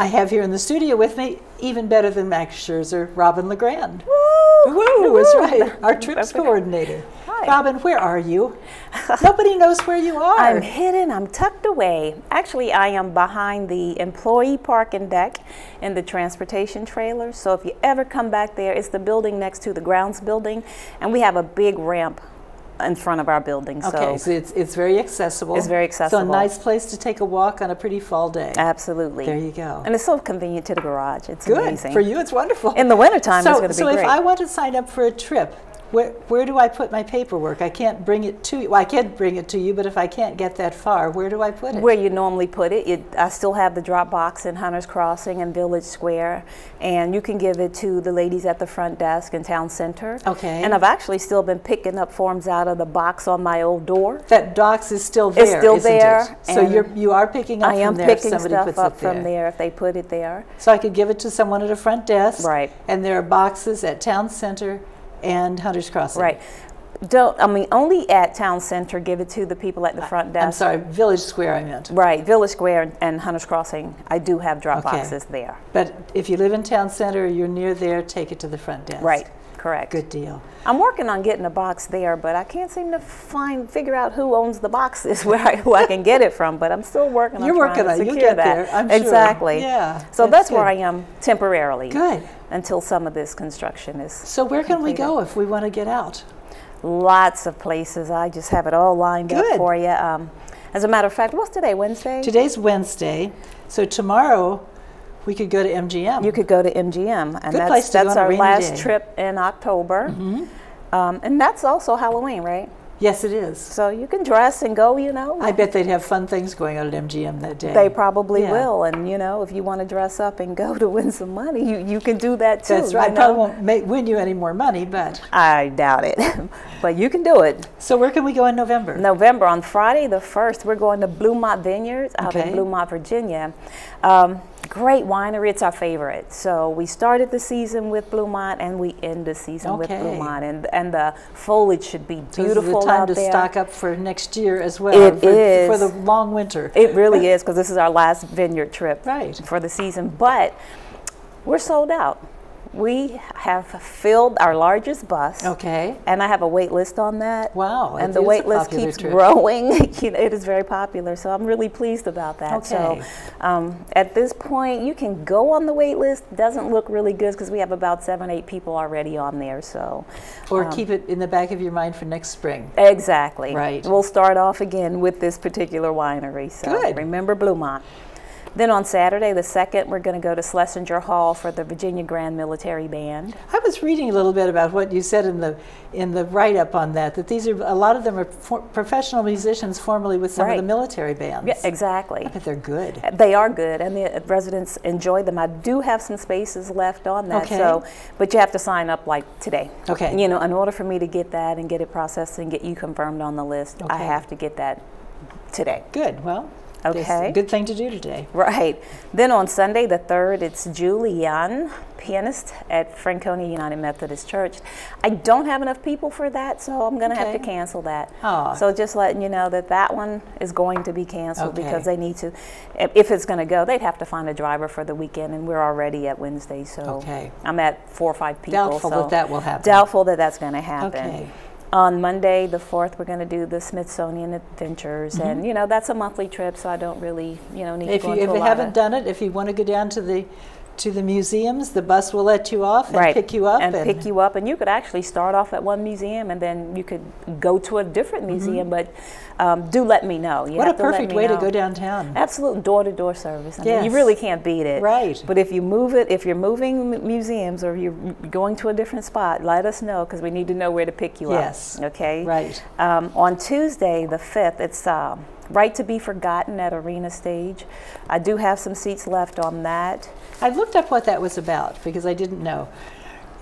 I have here in the studio with me, even better than Max Scherzer, Robin LeGrand. Woo! Woo, is right. Our trips coordinator. Hi. Robin, where are you? Nobody knows where you are. I'm hidden, I'm tucked away. Actually, I am behind the employee parking deck in the transportation trailer. So if you ever come back there, it's the building next to the grounds building, and we have a big ramp in front of our building. okay, So so it's, it's very accessible. It's very accessible. So a nice place to take a walk on a pretty fall day. absolutely. There you go. And it's so convenient to the garage. It's Good. amazing. For you, it's wonderful. In the wintertime, so, it's going to so be if. I want to sign up for a trip, where, where do I put my paperwork? I can't bring it to you. Well, I can bring it to you, but if I can't get that far, where do I put it? Where you normally put it, it, I still have the drop box in Hunters Crossing and Village Square, and you can give it to the ladies at the front desk in Town Center. Okay. And I've actually still been picking up forms out of the box on my old door. that box is still there. It's still there, It? So you're you are picking up I from am there if picking somebody stuff puts up there. from there if they put it there. So I could give it to someone at a front desk. Right. And there are boxes at Town Center and Hunters Crossing. Right. Don't I mean only at Town Center give it to the people at the front desk. I'm sorry, Village Square. I meant. Right, Village Square and, and Hunters Crossing. I do have drop Okay. boxes there. But if you live in Town Center or you're near there, take it to the front desk. Right, correct. Good deal. I'm working on getting a box there, but I can't seem to find figure out who owns the boxes where I, who I can get it from. But I'm still working on You're trying working on it. You'll get that. there, I'm sure. exactly. Yeah, So that's that's, where. I am temporarily. Good. Until some of this construction is. So where can we go if we want to get out? Lots of places. I just have it all lined Good. up for you. Um, as a matter of fact, what's today? Wednesday. Today's Wednesday, so tomorrow we could go to MGM. You could go to MGM, and Good that's place to go that's a our last day. Trip in October. Um, and that's also Halloween, right? yes, it is. So you can dress and go. You know, I bet they'd have fun things going on at MGM that day. They probably Yeah. will, and you know, if you want to dress up and go to win some money, you, you can do that too. That's right. you I probably won't make, win you any more money, but I doubt it, but you can do it. so where can we go in November? November on Friday the first, we're going to Bluemont Vineyards out Okay. in Bluemont, Virginia. Um, great winery; it's our favorite. So we started the season with Bluemont, and we end the season with Okay. Bluemont, and and the foliage should be beautiful is time to there. stock up for next year as well. It for, for the long winter. It really is because this is our last vineyard trip Right. for the season. But we're sold out. We have filled our largest bus. Okay. And I have a wait list on that. Wow, And the wait list keeps trip. growing. You know, it is very popular. So I'm really pleased about that. So um, at this point, you can go on the wait list. Doesn't look really good because we have about seven, eight people already on there. So Or keep it in the back of your mind for next spring. Exactly. Right. We'll start off again with this particular winery. So Good. remember Bluemont. Then on Saturday, the 2nd, we're going to go to Schlesinger Hall for the Virginia Grand Military Band. I was reading a little bit about what you said in the in the write up on that. That these are a lot of them are for, professional musicians formerly with some of the military bands. Yeah, exactly. But they're good. They are good, and the residents enjoy them. I do have some spaces left on that, Okay. so but you have to sign up like today. Okay. You know, in order for me to get that and get it processed and get you confirmed on the list, I have to get that today. Good. Well, Okay. good thing to do today. Right. Then on Sunday, the 3rd, it's Julie Young, pianist at Franconia United Methodist Church. I don't have enough people for that, so I'm going to have to cancel that. Aw. So just letting you know that that one is going to be canceled Okay. because they need to, if if it's going to go, they'd have to find a driver for the weekend, and we're already at Wednesday, so Okay. I'm at four or five people. Doubtful so that that will happen. Doubtful that that's going to happen. Okay. On Monday, the 4th, we're going to do the Smithsonian Adventures, and you know that's a monthly trip, so I don't really, you know, need Mm-hmm. If to you go if into you haven't done it, if you want to go down to the to the museums, the bus will let you off and right. pick you up and, pick you up, and you could actually start off at one museum, and then you could go to a different museum. But um, do let me know. You Mm-hmm. What a have to perfect way to go downtown. Absolute door-to-door service. I mean, you really can't beat it. Right. But if you move it, if you're moving m- museums or you're going to a different spot, let us know because we need to know where to pick you Yes. up. Yes. Okay. Right. Um, on Tuesday, the 5th, it's um, Right to Be Forgotten at Arena Stage. I do have some seats left on that. I looked up what that was about because I didn't know.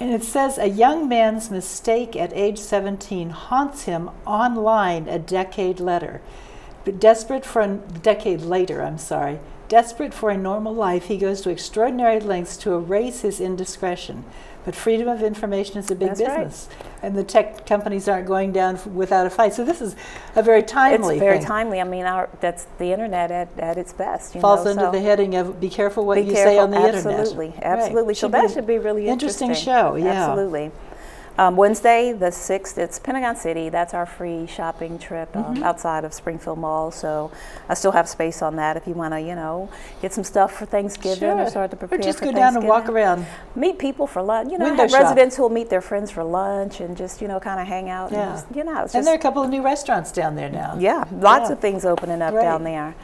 And it says a young man's mistake at age 17 haunts him online a decade later. Desperate for a decade later, I'm sorry. Desperate for a normal life, he goes to extraordinary lengths to erase his indiscretion. But freedom of information is a big That's right. business, and the tech companies aren't going down without a fight. So this is a very timely. It's very thing. timely. I mean, our, that's the internet at, at its best. You Falls know, under so the heading of "Be careful what be you careful. say on the absolutely, internet." Absolutely, Right. So Should that be should be really interesting interesting. show, yeah. Absolutely. Um, Wednesday, the 6th, it's Pentagon City. That's our free shopping trip um, Mm-hmm. outside of Springfield Mall. So I still have space on that if you want to, you know, get some stuff for Thanksgiving or start to prepare Or just go down and walk around. Meet people for lunch. You know, residents who will meet their friends for lunch and just, you know, kind of hang out. Yeah. And just, you know, it's And there are a couple of new restaurants down there now. yeah, lots Yeah. of things opening up Right. down there.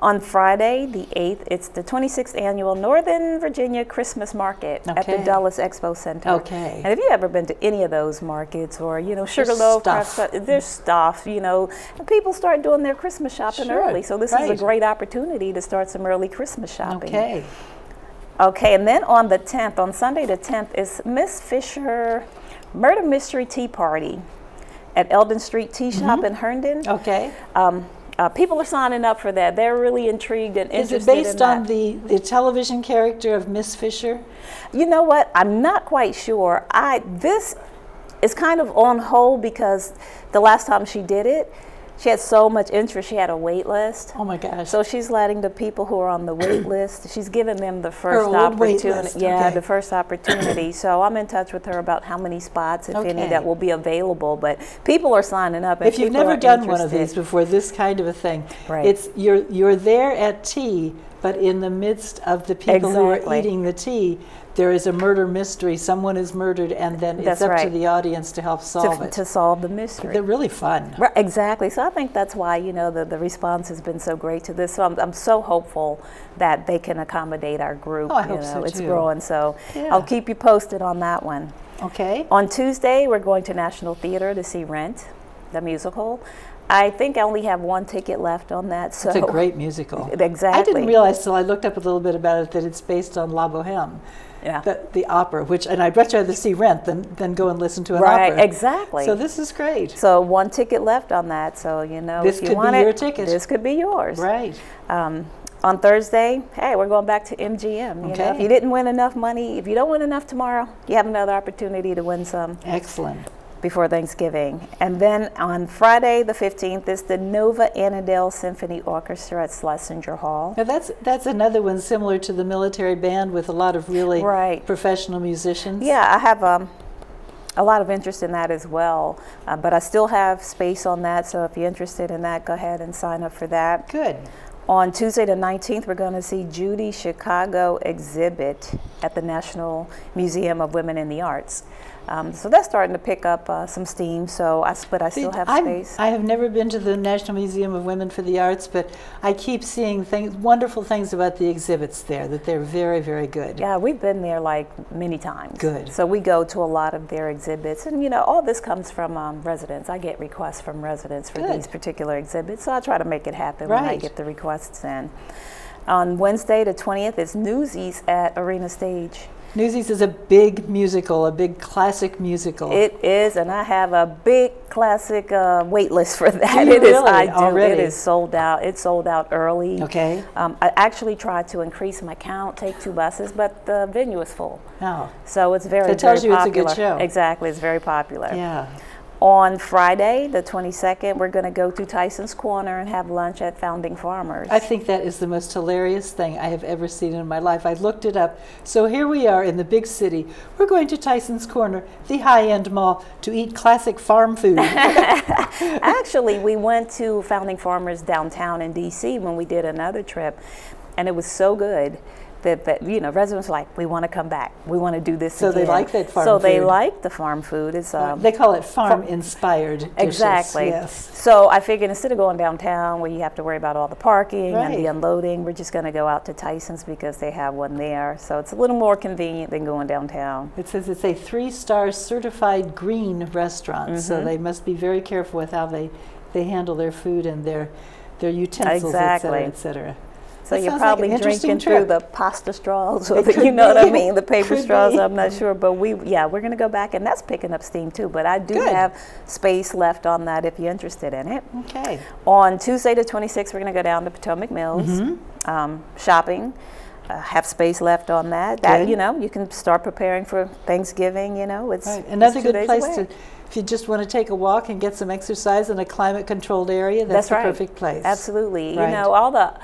On Friday, the 8th, it's the 26th annual Northern Virginia Christmas Market at the Okay. Dulles Expo Center. Okay. And have you ever been to any of those markets or, you know, Sugarloaf, stuff. There's stuff, you know, people start doing their Christmas shopping Sure, early. So this is a great opportunity to start some early Christmas shopping. Okay. Okay, and then on the 10th, on Sunday the 10th, is Miss Fisher Murder Mystery Tea Party at Elden Street Tea Mm-hmm. Shop in Herndon. Okay. Um, uh, people are signing up for that. They're really intrigued and Is interested it based on the, the television character of Miss Fisher? You know what? I'm not quite sure. I this is kind of on hold because the last time she did it, she had so much interest. She had a wait list. Oh my gosh. So she's letting the people who are on the wait list, she's giving them the first opportunity. Yeah, okay. the first opportunity. so I'm in touch with her about how many spots, if any, that will be available. But people are signing up. And if you've never done one of these before, this kind of a thing, Right. it's you're you're there at tea, but in the midst of the people who are eating the tea, there is a murder mystery. Someone is murdered, and then it's That's up to the audience to help solve to, it. to solve the mystery. They're really fun. Right, exactly. So I think that's why you know the, the response has been so great to this. So I'm, I'm so hopeful that they can accommodate our group. Oh, I you hope know, so, it's too. growing. So Yeah. I'll keep you posted on that one. Okay. On Tuesday, we're going to National Theater to see Rent, the musical. I think I only have one ticket left on that. So It's a great musical. Exactly. I didn't realize till I looked up a little bit about it that it's based on La Boheme, Yeah. the, the opera, which, and I'd much rather see Rent than, than go and listen to an right. opera. Exactly. So this is great. So one ticket left on that. So you know, This if you could be want your it, ticket. This could be yours. Right. Um, on Thursday, hey, we're going back to MGM. You know, if you didn't win enough money, if you don't win enough tomorrow, you have another opportunity to win some Excellent. Before Thanksgiving. And then on Friday, the 15th, is the Nova Annandale Symphony Orchestra at Schlesinger Hall. Now that's that's another one similar to the military band with a lot of really Right. professional musicians. Yeah, I have um, a lot of interest in that as well. Uh, but I still have space on that, so if you're interested in that, go ahead and sign up for that. Good. On Tuesday the 19th, we're going to see Judy Chicago exhibit at the National Museum of Women in the Arts. Um, so that's starting to pick up uh, some steam. So I, but I still have I'm- space. I have never been to the National Museum of Women for the Arts, but I keep seeing things, wonderful things about the exhibits there. That they're very, very good. yeah, we've been there like many times. Good. So we go to a lot of their exhibits, and you know, all this comes from um, residents. I get requests from residents for Good. these particular exhibits, so I try to make it happen when I get the requests in. On Wednesday, the 20th, is Newsies at Arena Stage. Newsies is a big musical, a big classic musical. It is, and I have a big classic uh, wait list for that. It is, really? I do. Already? It is sold out. It's sold out early. okay. Um, I actually tried to increase my count, take two buses, but the venue is full. Oh, So it's very, it tells very you it's a good popular. show. Exactly, it's very popular. yeah. On Friday, the 22nd, we're going to go to Tyson's Corner and have lunch at Founding Farmers. I think that is the most hilarious thing I have ever seen in my life. I looked it up. So here we are in the big city. We're going to Tyson's Corner, the high end mall, to eat classic farm food. Actually, we went to Founding Farmers downtown in DC when we did another trip, and it was so good that, that you know residents like, we want to come back. We want to do this So they like that farm So they like the farm food. It's um, they call it farm inspired dishes. Exactly. Yes. So I figured instead of going downtown where you have to worry about all the parking and the unloading, we're just going to go out to Tyson's because they have one there. So it's a little more convenient than going downtown. It says it's a three star certified green restaurant, Mm-hmm. so they must be very careful with how they, they handle their food and their their utensils, et cetera, et cetera. So That you're like probably interesting drinking through the pasta straws, or the, you know what I mean, the paper Could straws. be. I'm not sure, but we, yeah, we're going to go back, and that's picking up steam too. But I do Good. have space left on that if you're interested in it. Okay. On Tuesday the 26th, we're going to go down to Potomac Mills, Mm-hmm. um, shopping. uh, have space left on that. That Good. you know, you can start preparing for Thanksgiving. You know, it's, Right. Another two good place away. to, if you just want to take a walk and get some exercise in a climate-controlled area, that's, That's the right. perfect place. Absolutely. Right. You know, all the,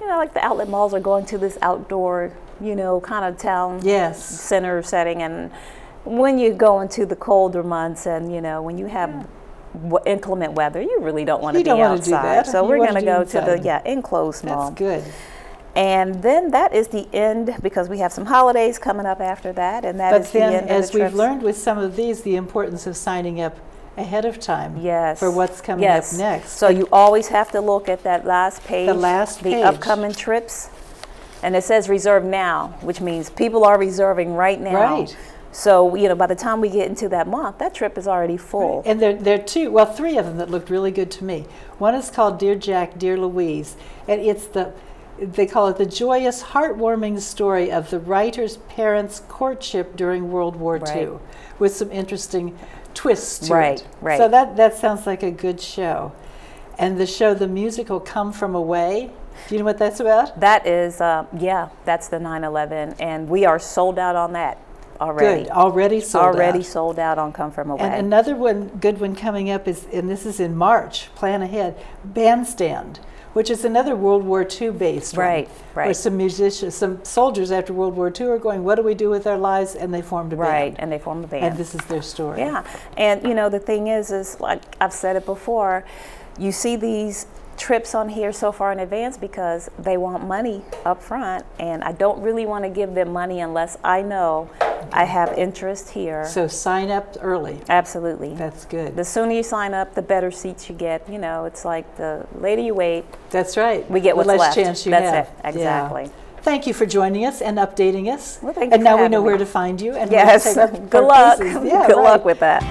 you know, like the outlet malls are going to this outdoor, you know, kind of town Yes. center setting. And when you go into the colder months and, you know, when you have w- inclement weather, you really don't want to be outside. do that. So You we're going to go to the, yeah, enclosed mall. That's good. And then that is the end because we have some holidays coming up after that. And that is But the then, end of as the we've trips. learned with some of these, the importance of signing up ahead of time Yes. for what's coming yes. up next. So you always have to look at that last page. the last page. the upcoming trips. And it says reserve now, which means people are reserving right now. Right. So, you know, by the time we get into that month, that trip is already full. And there, there are two, well, three of them that looked really good to me. One is called Dear Jack, Dear Louise, and it's the, they call it the joyous, heartwarming story of the writer's parents' courtship during World War Right. II, with some interesting twists to Right, it. right. So that, that sounds like a good show. And the show, the musical Come From Away, do you know what that's about? That is, uh, yeah, that's the 9 11. And we are sold out on that already. Good, already sold already out. sold out on Come From Away. And another one, good one coming up is, and this is in March, plan ahead, Bandstand, which is another World War II based one. Right, Where right. some musicians, some soldiers after World War II are going, what do we do with our lives? And they formed a right. band. Right, and they formed a band. And this is their story. Yeah, and you know the thing is, is like I've said it before, you see these trips on here so far in advance because they want money up front, and I don't really want to give them money unless I know I have interest here. So sign up early. Absolutely. That's good. The sooner you sign up, the better seats you get. You know, it's like the later you wait, That's right. we get the what's less left. chance you That's have. it. Yeah. Exactly. Thank you for joining us and updating us. Well, thank and now we know me. where to find you. And Yes. where to take Good luck. Yeah, Good right. luck with that.